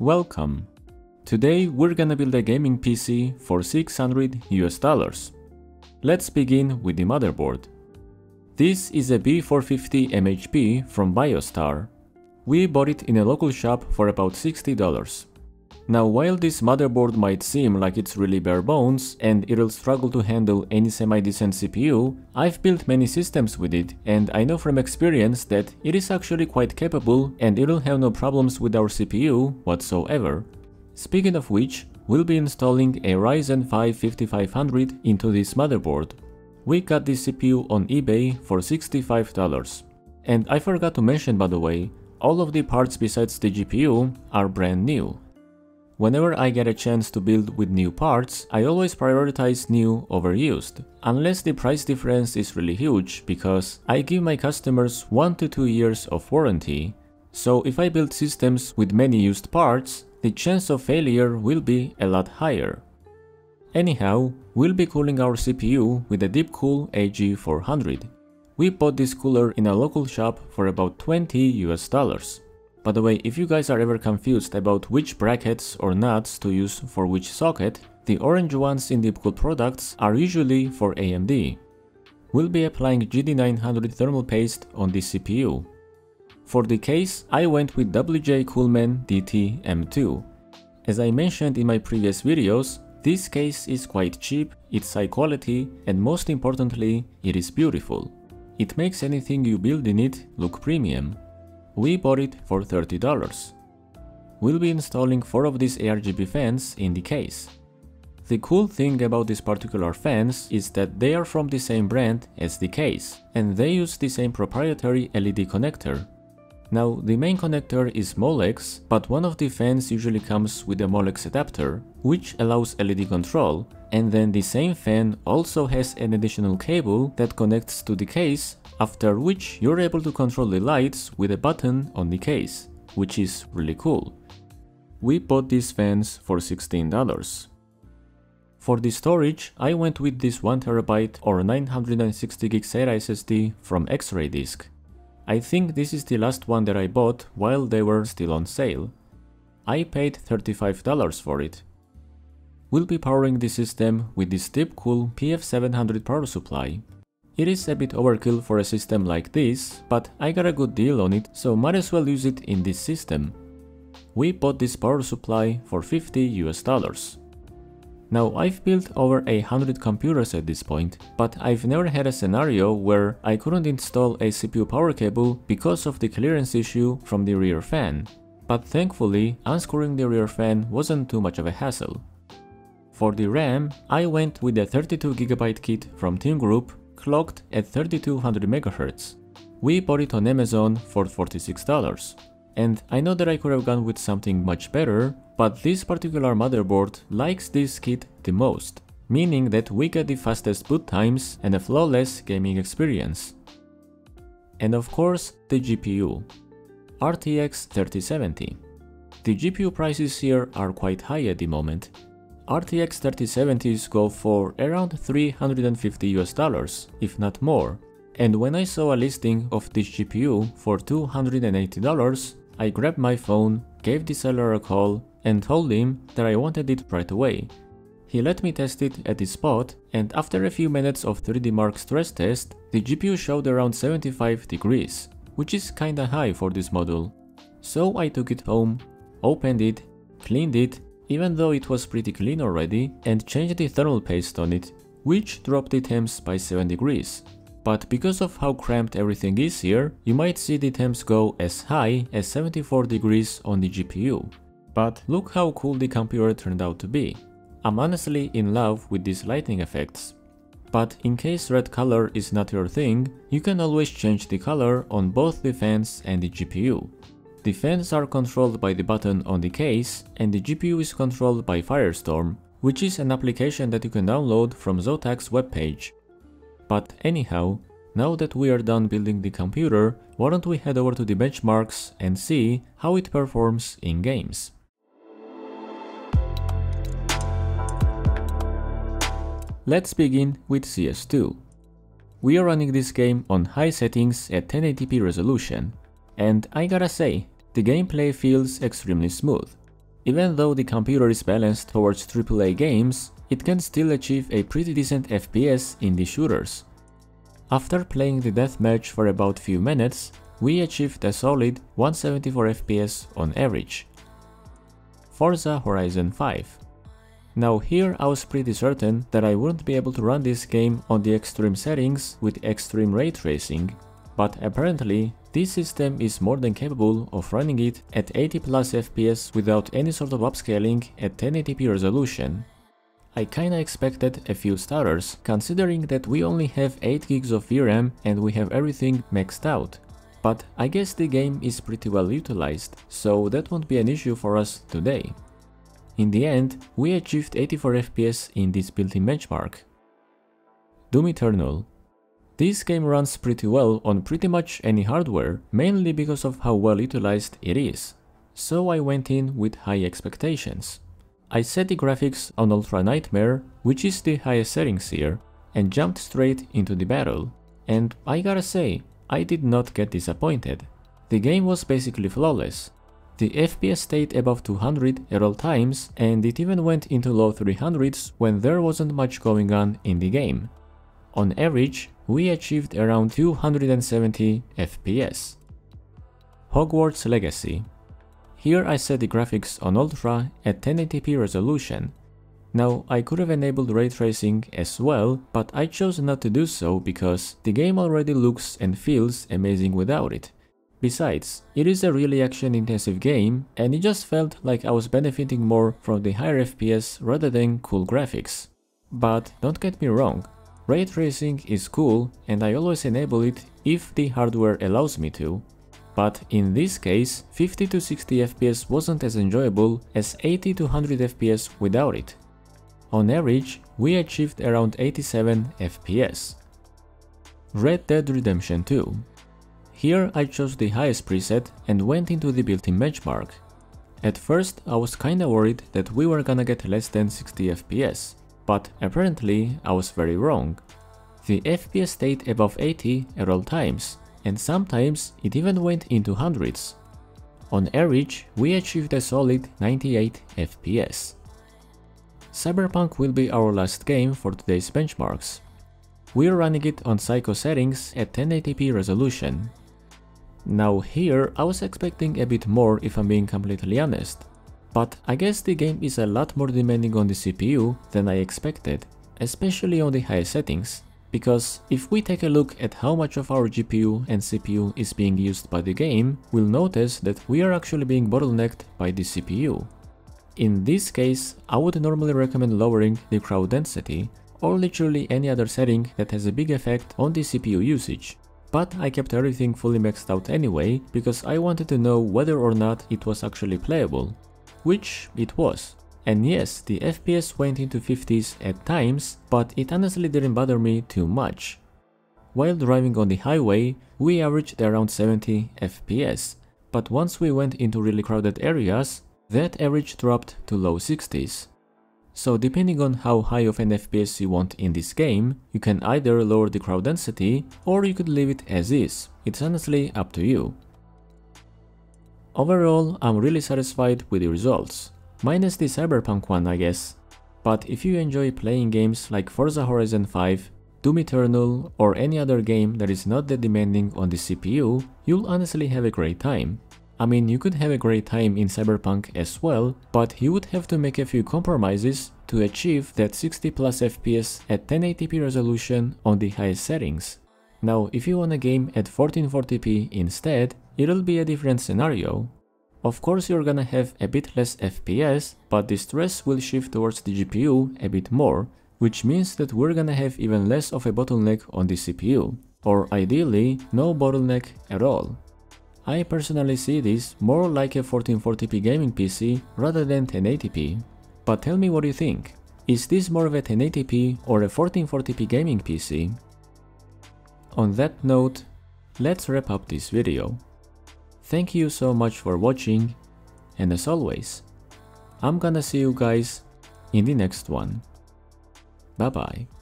Welcome! Today we're gonna build a gaming PC for 600 US dollars. Let's begin with the motherboard. This is a B450 MHP from Biostar. We bought it in a local shop for about $60. Now while this motherboard might seem like it's really bare bones and it'll struggle to handle any semi-decent CPU, I've built many systems with it and I know from experience that it is actually quite capable and it'll have no problems with our CPU whatsoever. Speaking of which, we'll be installing a Ryzen 5 5500 into this motherboard. We got this CPU on eBay for $65. And I forgot to mention by the way, all of the parts besides the GPU are brand new. Whenever I get a chance to build with new parts, I always prioritize new over used, unless the price difference is really huge because I give my customers 1 to 2 years of warranty. So if I build systems with many used parts, the chance of failure will be a lot higher. Anyhow, we'll be cooling our CPU with a Deepcool AG400. We bought this cooler in a local shop for about 20 US dollars. By the way, if you guys are ever confused about which brackets or nuts to use for which socket, the orange ones in the Deepcool products are usually for AMD. We'll be applying GD900 thermal paste on the CPU. For the case, I went with WJ Coolman DT M2. As I mentioned in my previous videos, this case is quite cheap, it's high quality, and most importantly, it is beautiful. It makes anything you build in it look premium. We bought it for $30. We'll be installing 4 of these ARGB fans in the case. The cool thing about these particular fans is that they are from the same brand as the case, and they use the same proprietary LED connector. Now, the main connector is Molex, but one of the fans usually comes with a Molex adapter, which allows LED control, and then the same fan also has an additional cable that connects to the case after which you're able to control the lights with a button on the case, which is really cool. We bought these fans for $16. For the storage, I went with this 1TB or 960GB SATA SSD from XrayDisk. I think this is the last one that I bought while they were still on sale. I paid $35 for it. We'll be powering the system with this Deepcool PF700 power supply. It is a bit overkill for a system like this, but I got a good deal on it, so might as well use it in this system. We bought this power supply for 50 US dollars. Now I've built over a hundred computers at this point, but I've never had a scenario where I couldn't install a CPU power cable because of the clearance issue from the rear fan. But thankfully, unscrewing the rear fan wasn't too much of a hassle. For the RAM, I went with a 32GB kit from Team Group clocked at 3200 MHz. We bought it on Amazon for $46. And I know that I could have gone with something much better, but this particular motherboard likes this kit the most, meaning that we get the fastest boot times and a flawless gaming experience. And of course, the GPU. RTX 3070. The GPU prices here are quite high at the moment, RTX 3070s go for around 350 US dollars, if not more. And when I saw a listing of this GPU for $280, I grabbed my phone, gave the seller a call, and told him that I wanted it right away. He let me test it at the spot, and after a few minutes of 3D Mark stress test, the GPU showed around 75 degrees, which is kinda high for this model. So I took it home, opened it, cleaned it, even though it was pretty clean already, and changed the thermal paste on it, which dropped the temps by 7 degrees. But because of how cramped everything is here, you might see the temps go as high as 74 degrees on the GPU. But look how cool the computer turned out to be. I'm honestly in love with these lighting effects. But in case red color is not your thing, you can always change the color on both the fans and the GPU. The fans are controlled by the button on the case and the GPU is controlled by Firestorm, which is an application that you can download from Zotac's webpage. But anyhow, now that we are done building the computer, why don't we head over to the benchmarks and see how it performs in games. Let's begin with CS2. We are running this game on high settings at 1080p resolution, and I gotta say, the gameplay feels extremely smooth. even though the computer is balanced towards AAA games, it can still achieve a pretty decent FPS in the shooters. After playing the deathmatch for about few minutes, we achieved a solid 174 FPS on average. Forza Horizon 5 Now here I was pretty certain that I wouldn't be able to run this game on the extreme settings with extreme ray tracing, but apparently this system is more than capable of running it at 80 plus FPS without any sort of upscaling at 1080p resolution. I kinda expected a few stutters, considering that we only have 8 gigs of VRAM and we have everything maxed out. But I guess the game is pretty well utilized, so that won't be an issue for us today. In the end, we achieved 84 FPS in this built-in benchmark. Doom Eternal This game runs pretty well on pretty much any hardware, mainly because of how well utilized it is. So I went in with high expectations. I set the graphics on Ultra Nightmare, which is the highest settings here, and jumped straight into the battle. And I gotta say, I did not get disappointed. The game was basically flawless. The FPS stayed above 200 at all times and it even went into low 300s when there wasn't much going on in the game. On average, we achieved around 270 FPS. Hogwarts Legacy here I set the graphics on Ultra at 1080p resolution. Now I could have enabled ray tracing as well, but I chose not to do so because the game already looks and feels amazing without it. Besides, it is a really action intensive game and it just felt like I was benefiting more from the higher FPS rather than cool graphics. But don't get me wrong, ray tracing is cool and I always enable it if the hardware allows me to, but in this case 50 to 60 FPS wasn't as enjoyable as 80 to 100 FPS without it. On average, we achieved around 87 FPS. Red Dead Redemption 2 Here I chose the highest preset and went into the built-in benchmark. At first I was kinda worried that we were gonna get less than 60 FPS, but apparently I was very wrong. The FPS stayed above 80 at all times, and sometimes it even went into hundreds. On average, we achieved a solid 98 FPS. Cyberpunk will be our last game for today's benchmarks. We're running it on Psycho settings at 1080p resolution. Now here, I was expecting a bit more if I'm being completely honest, but I guess the game is a lot more demanding on the CPU than I expected, especially on the higher settings. Because if we take a look at how much of our GPU and CPU is being used by the game, we'll notice that we are actually being bottlenecked by the CPU. In this case, I would normally recommend lowering the crowd density, or literally any other setting that has a big effect on the CPU usage. But I kept everything fully maxed out anyway, because I wanted to know whether or not it was actually playable. Which it was. And yes, the FPS went into 50s at times, but it honestly didn't bother me too much. While driving on the highway, we averaged around 70 FPS, but once we went into really crowded areas, that average dropped to low 60s. So depending on how high of an FPS you want in this game, you can either lower the crowd density or you could leave it as is, it's honestly up to you. Overall, I'm really satisfied with the results. Minus the Cyberpunk one I guess. But if you enjoy playing games like Forza Horizon 5, Doom Eternal or any other game that is not that demanding on the CPU, you'll honestly have a great time. I mean, you could have a great time in Cyberpunk as well, but you would have to make a few compromises to achieve that 60 plus FPS at 1080p resolution on the highest settings. Now, if you want a game at 1440p instead, it'll be a different scenario, of course you're gonna have a bit less FPS, but the stress will shift towards the GPU a bit more, which means that we're gonna have even less of a bottleneck on the CPU, or ideally no bottleneck at all. I personally see this more like a 1440p gaming PC rather than 1080p. But tell me what you think. Is this more of a 1080p or a 1440p gaming PC? On that note, let's wrap up this video. Thank you so much for watching and as always, I'm gonna see you guys in the next one. Bye bye.